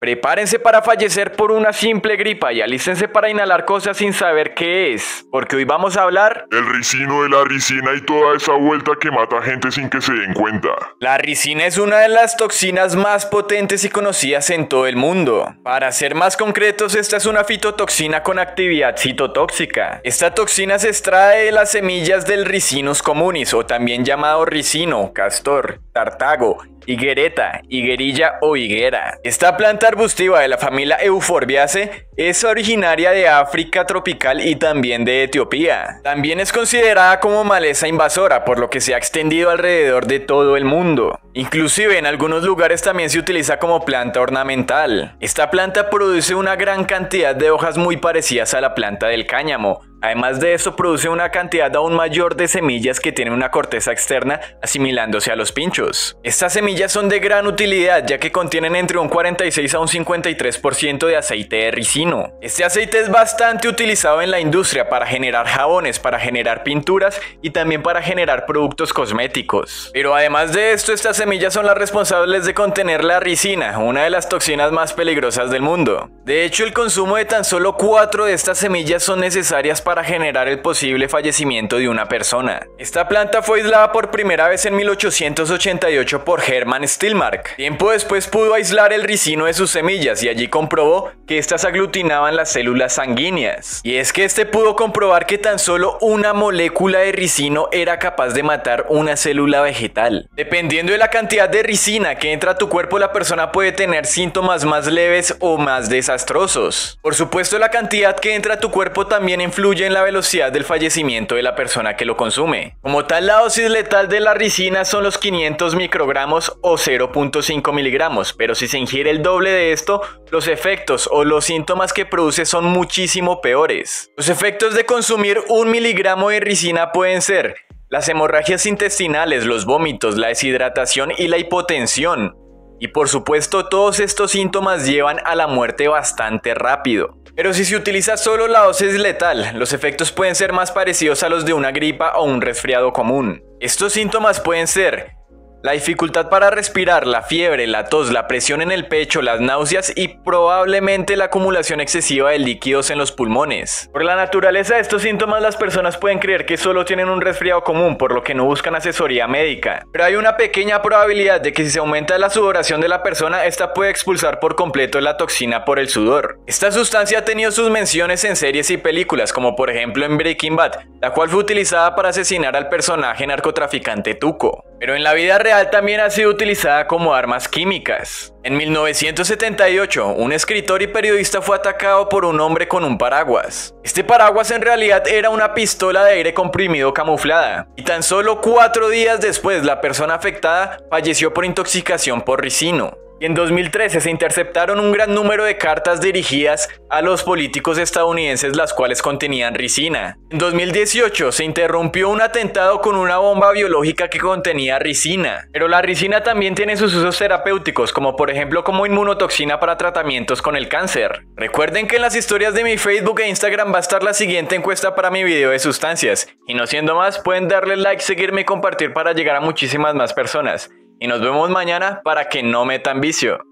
Prepárense para fallecer por una simple gripa y alístense para inhalar cosas sin saber qué es, porque hoy vamos a hablar El ricino de la ricina y toda esa vuelta que mata gente sin que se den cuenta. La ricina es una de las toxinas más potentes y conocidas en todo el mundo. Para ser más concretos, esta es una fitotoxina con actividad citotóxica. Esta toxina se extrae de las semillas del Ricinus communis o también llamado ricino, castor, tartago, higuereta, higuerilla o higuera. Esta planta arbustiva de la familia Euphorbiaceae es originaria de África tropical y también de Etiopía. También es considerada como maleza invasora, por lo que se ha extendido alrededor de todo el mundo. Inclusive en algunos lugares también se utiliza como planta ornamental. Esta planta produce una gran cantidad de hojas muy parecidas a la planta del cáñamo, Además de eso, produce una cantidad aún mayor de semillas que tienen una corteza externa asimilándose a los pinchos. Estas semillas son de gran utilidad ya que contienen entre un 46 a un 53% de aceite de ricino. Este aceite es bastante utilizado en la industria para generar jabones, para generar pinturas y también para generar productos cosméticos. Pero además de esto, estas semillas son las responsables de contener la ricina, una de las toxinas más peligrosas del mundo. De hecho, el consumo de tan solo 4 de estas semillas son necesarias generar el posible fallecimiento de una persona. Esta planta fue aislada por primera vez en 1888 por Hermann Stillmark. Tiempo después pudo aislar el ricino de sus semillas y allí comprobó que estas aglutinaban las células sanguíneas. Y es que este pudo comprobar que tan solo una molécula de ricino era capaz de matar una célula vegetal. Dependiendo de la cantidad de ricina que entra a tu cuerpo, la persona puede tener síntomas más leves o más desastrosos. Por supuesto, la cantidad que entra a tu cuerpo también influye en la velocidad del fallecimiento de la persona que lo consume. Como tal, la dosis letal de la ricina son los 500 microgramos o 0.5 miligramos, pero si se ingiere el doble de esto, los efectos los síntomas que produce son muchísimo peores. Los efectos de consumir un miligramo de ricina pueden ser las hemorragias intestinales, los vómitos, la deshidratación y la hipotensión. Y por supuesto todos estos síntomas llevan a la muerte bastante rápido. Pero si se utiliza solo la dosis letal, los efectos pueden ser más parecidos a los de una gripa o un resfriado común. Estos síntomas pueden ser la dificultad para respirar, la fiebre, la tos, la presión en el pecho, las náuseas y probablemente la acumulación excesiva de líquidos en los pulmones. Por la naturaleza de estos síntomas las personas pueden creer que solo tienen un resfriado común, por lo que no buscan asesoría médica. Pero hay una pequeña probabilidad de que si se aumenta la sudoración de la persona, esta puede expulsar por completo la toxina por el sudor. Esta sustancia ha tenido sus menciones en series y películas, como por ejemplo en Breaking Bad, la cual fue utilizada para asesinar al personaje narcotraficante Tuco. Pero en la vida real también ha sido utilizada como armas químicas. En 1978, un escritor y periodista fue atacado por un hombre con un paraguas. Este paraguas en realidad era una pistola de aire comprimido camuflada, y tan solo cuatro días después la persona afectada falleció por intoxicación por ricino. Y en 2013 se interceptaron un gran número de cartas dirigidas a los políticos estadounidenses las cuales contenían ricina. En 2018 se interrumpió un atentado con una bomba biológica que contenía ricina. Pero la ricina también tiene sus usos terapéuticos, como por ejemplo como inmunotoxina para tratamientos con el cáncer. Recuerden que en las historias de mi Facebook e Instagram va a estar la siguiente encuesta para mi video de sustancias. Y no siendo más, pueden darle like, seguirme y compartir para llegar a muchísimas más personas y nos vemos mañana para que no metan vicio.